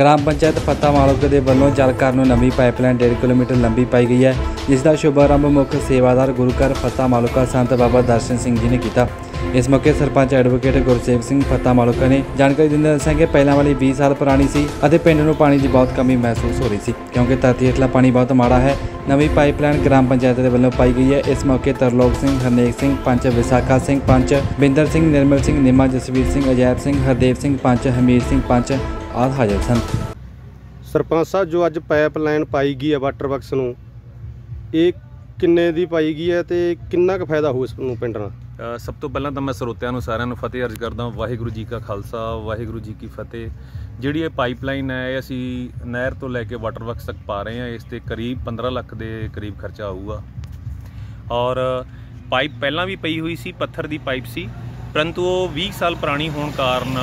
Gram panchayat Fatta ਮਾਲੂਕੇ ਦੇ ਵੱਲੋਂ ਜਲ ਘਰ ਨੂੰ ਨਵੀਂ ਪਾਈਪਲਾਈਨ 1.5 ਕਿਲੋਮੀਟਰ ਲੰਬੀ ਪਾਈ ਗਈ ਹੈ, ਜਿਸ ਦਾ ਸ਼ੁਭਾਰੰਭ ਮੁੱਖ ਸੇਵਾਦਾਰ ਗੁਰੂ ਘਰ ਫੱਤਾ ਮਾਲੋਕਾ ਸੰਤ ਬਾਬਾ ਦਰਸ਼ਨ ਸਿੰਘ ਜੀ ਨੇ ਕੀਤਾ। ਇਸ ਮੌਕੇ ਸਰਪੰਚ ਐਡਵੋਕੇਟ ਗੁਰਸੇਵ ਸਿੰਘ ਫੱਤਾ ਮਾਲੋਕਾ ਨੇ ਜਾਣਕਾਰੀ ਦਿੰਦੇ ਦੱਸਿਆ ਕਿ ਪਹਿਲਾਂ ਵਾਲੀ 20 ਸਾਲ ਪੁਰਾਣੀ ਸੀ ਅਤੇ ਪਿੰਡ ਨੂੰ ਪਾਣੀ ਦੀ ਬਹੁਤ ਕਮੀ ਮਹਿਸੂਸ ਹੋ ਰਹੀ ਸੀ, ਕਿਉਂਕਿ ਧਰਤੀ ਹੇਠਲਾ ਪਾਣੀ ਬਹੁਤ ਮਾੜਾ ਹੈ। ਨਵੀਂ ਪਾਈਪਲਾਈਨ ਗ੍ਰਾਮ ਪੰਚਾਇਤ ਦੇ ਵੱਲੋਂ ਪਾਈ ਗਈ ਹੈ। ਇਸ ਮੌਕੇ ਤਰਲੋਕ ਸਿੰਘ, ਹਰਨੇਕ ਸਿੰਘ, ਪੰਚ ਵਿਸਾਖਾ ਸਿੰਘ, ਪੰਚ ਬਿੰਦਰ ਸਿੰਘ, ਨਿਰਮਲ ਸਿੰਘ, ਨਿਮਾ ਜਸਵੀਰ ਸਿੰਘ, ਅਜੈਬ ਸਿੰਘ, ਹਰਦੇਵ ਸਿੰਘ, ਪੰਚ ਹਮੀਰ ਸਿੰਘ, ਪੰਚ ਆਦਿ ਹਾਜ਼ਰ ਸਨ। ਸਰਪੰਚ ਸਾਹਿਬ, ਜੋ ਅੱਜ ਪਾਈਪਲਾਈਨ ਪਾਈ ਗਈ ਹੈ ਵਾਟਰ ਵਰਕਸ ਨੂੰ, ਇਹ ਕਿੰਨੇ ਦੀ ਪਾਈ ਗਈ ਹੈ ਤੇ ਕਿੰਨਾ ਕੁ ਫਾਇਦਾ ਹੋਊ ਇਸ ਨੂੰ ਪਿੰਡ ਨਾਲ? ਸਭ ਤੋਂ ਪਹਿਲਾਂ ਤਾਂ ਮੈਂ ਸਰੋਤਿਆਂ ਨੂੰ ਸਾਰਿਆਂ ਨੂੰ ਫਤਿਹ ਅਰਜ਼ ਕਰਦਾ ਵਾਹਿਗੁਰੂ ਜੀ ਕਾ ਖਾਲਸਾ, ਵਾਹਿਗੁਰੂ ਜੀ ਕੀ ਫਤਿਹ। ਜਿਹੜੀ ਇਹ ਪਾਈਪਲਾਈਨ ਹੈ, ਇਹ ਅਸੀਂ ਨਹਿਰ ਤੋਂ ਲੈ ਕੇ ਵਾਟਰ ਵਰਕਸ ਤੱਕ ਪਾ ਰਹੇ ਹਾਂ, ਇਸ ਤੇ ਕਰੀਬ 15 ਲੱਖ ਦੇ ਕਰੀਬ ਖਰਚਾ ਆਊਗਾ। ਔਰ ਪਾਈਪ ਪਹਿਲਾਂ ਵੀ ਪਈ ਹੋਈ ਸੀ, ਪੱਥਰ ਦੀ ਪਾਈਪ ਸੀ, ਪਰੰਤੂ ਉਹ 20 ਸਾਲ ਪੁਰਾਣੀ ਹੋਣ ਕਾਰਨ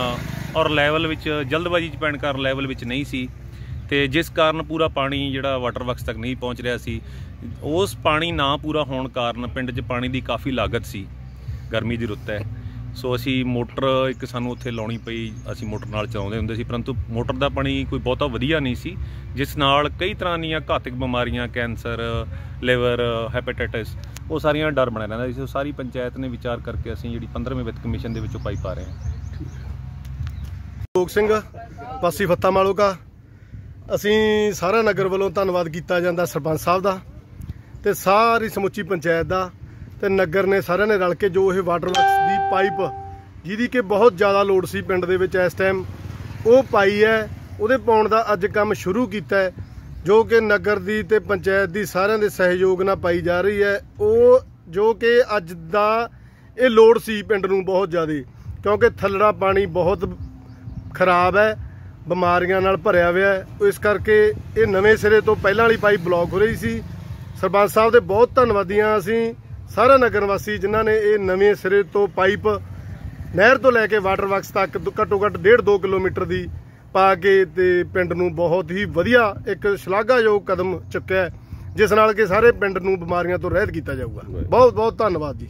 ਔਰ ਲੈਵਲ ਵਿੱਚ ਜਲਦਬਾਜ਼ੀ ਚ ਪੈਣ ਕਾਰਨ ਲੈਵਲ ਵਿੱਚ ਨਹੀਂ ਸੀ। ਤੇ ਜਿਸ ਕਾਰਨ ਪੂਰਾ ਪਾਣੀ ਜਿਹੜਾ ਵਾਟਰ ਵਰਕਸ ਤੱਕ ਨਹੀਂ ਪਹੁੰਚ ਰਿਹਾ ਸੀ, ਉਸ ਪਾਣੀ ਨਾ ਪੂਰਾ ਹੋਣ ਕਾਰਨ ਪਿੰਡ 'ਚ ਪਾਣੀ ਦੀ ਕਾਫੀ ਲਾਗਤ ਸੀ, ਗਰਮੀ ਦੀ ਰੁੱਤ ਹੈ। ਸੋ ਅਸੀਂ ਮੋਟਰ ਇੱਕ ਸਾਨੂੰ ਉੱਥੇ ਲਾਉਣੀ ਪਈ, ਅਸੀਂ ਮੋਟਰ ਨਾਲ ਚਲਾਉਂਦੇ ਹੁੰਦੇ ਸੀ, ਪਰੰਤੂ ਮੋਟਰ ਦਾ ਪਾਣੀ ਕੋਈ ਬਹੁਤਾ ਵਧੀਆ ਨਹੀਂ ਸੀ, ਜਿਸ ਨਾਲ ਕਈ ਤਰ੍ਹਾਂ ਦੀਆਂ ਘਾਤਕ ਬਿਮਾਰੀਆਂ, ਕੈਂਸਰ, ਲਿਵਰ ਹੈਪੇਟਾਈਟਿਸ ਉਹ ਸਾਰੀਆਂ ਡਰ ਬਣਿਆ ਰਹਿੰਦਾ ਸੀ। ਸੋ ਸਾਰੀ ਪੰਚਾਇਤ ਨੇ ਵਿਚਾਰ ਕਰਕੇ ਅਸੀਂ ਜਿਹੜੀ 15ਵੇਂ ਵਿੱਤ ਕਮਿਸ਼ਨ ਦੇ ਵਿੱਚੋਂ ਪਾਈ ਪਾ ਰਹੇ ਹਾਂ। ਲੋਕ ਸਿੰਘ, ਪਾਸੀ ਫੱਤਾ ਮਾਲੋਕਾ। ਅਸੀਂ ਸਾਰਾ ਨਗਰ ਵੱਲੋਂ ਧੰਨਵਾਦ ਕੀਤਾ ਜਾਂਦਾ ਸਰਪੰਚ ਸਾਹਿਬ ਦਾ ਤੇ ਸਾਰੀ ਸਮੁੱਚੀ ਪੰਚਾਇਤ ਦਾ ਤੇ ਨਗਰ ਨੇ ਸਾਰਿਆਂ ਨੇ ਰਲ ਕੇ ਜੋ ਇਹ ਵਾਟਰ ਵਰਕਸ ਦੀ ਪਾਈਪ ਜਿਹਦੀ ਕਿ ਬਹੁਤ ਜ਼ਿਆਦਾ ਲੋੜ ਸੀ ਪਿੰਡ ਦੇ ਵਿੱਚ ਇਸ ਟਾਈਮ ਉਹ ਪਾਈ ਹੈ। ਉਹਦੇ ਪਾਉਣ ਦਾ ਅੱਜ ਕੰਮ ਸ਼ੁਰੂ ਕੀਤਾ ਹੈ, ਜੋ ਕਿ ਨਗਰ ਦੀ ਤੇ ਪੰਚਾਇਤ ਦੀ ਸਾਰਿਆਂ ਦੇ ਸਹਿਯੋਗ ਨਾਲ ਪਾਈ ਜਾ ਰਹੀ ਹੈ। ਉਹ ਜੋ ਕਿ ਅੱਜ ਦਾ ਇਹ ਲੋੜ ਸੀ ਪਿੰਡ ਨੂੰ ਬਹੁਤ ਜ਼ਿਆਦਾ, ਕਿਉਂਕਿ ਥੱਲੜਾ ਪਾਣੀ ਬਹੁਤ ਖਰਾਬ ਹੈ। ਬਿਮਾਰੀਆਂ ਨਾਲ ਭਰਿਆ ਹੋਇਆ ਹੈ। ਇਸ ਕਰਕੇ ਇਹ ਨਵੇਂ ਸਿਰੇ ਤੋਂ ਪਹਿਲਾਂ ਵਾਲੀ ਪਾਈਪ ਬਲੌਕ ਹੋ ਰਹੀ ਸੀ। ਸਰਪੰਚ ਸਾਹਿਬ ਦੇ ਬਹੁਤ ਧੰਨਵਾਦੀਆਂ ਅਸੀਂ ਸਾਰਾ ਨਗਰ ਵਾਸੀ ਜਿਨ੍ਹਾਂ ਨੇ ਇਹ ਨਵੇਂ ਸਿਰੇ ਤੋਂ ਪਾਈਪ ਨਹਿਰ ਤੋਂ ਲੈ ਕੇ ਵਾਟਰ ਵਰਕਸ ਤੱਕ ਘੱਟੋ ਘੱਟ 1.5 2 ਕਿਲੋਮੀਟਰ ਦੀ ਪਾ ਕੇ ਤੇ ਪਿੰਡ ਨੂੰ ਬਹੁਤ ਹੀ ਵਧੀਆ ਇੱਕ ਸ਼ਲਾਘਾਯੋਗ ਕਦਮ ਚੁੱਕਿਆ ਜਿਸ ਨਾਲ ਕਿ ਸਾਰੇ ਪਿੰਡ ਨੂੰ ਬਿਮਾਰੀਆਂ ਤੋਂ ਰਹਿਤ ਕੀਤਾ ਜਾਊਗਾ। ਬਹੁਤ ਬਹੁਤ ਧੰਨਵਾਦ ਜੀ।